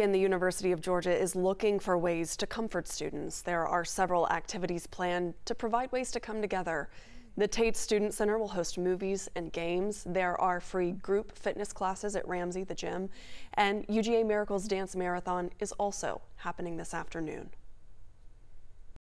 And the University of Georgia is looking for ways to comfort students. There are several activities planned to provide ways to come together. The Tate Student Center will host movies and games. There are free group fitness classes at Ramsey, the gym, and UGA Miracles Dance Marathon is also happening this afternoon.